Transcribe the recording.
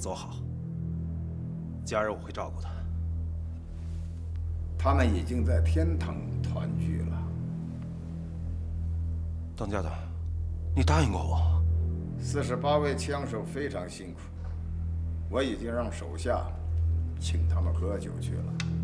走好。家人我会照顾的他们已经在天堂团聚了。当家的你答应过我。四十八位枪手非常辛苦我已经让手下请他们喝酒去了。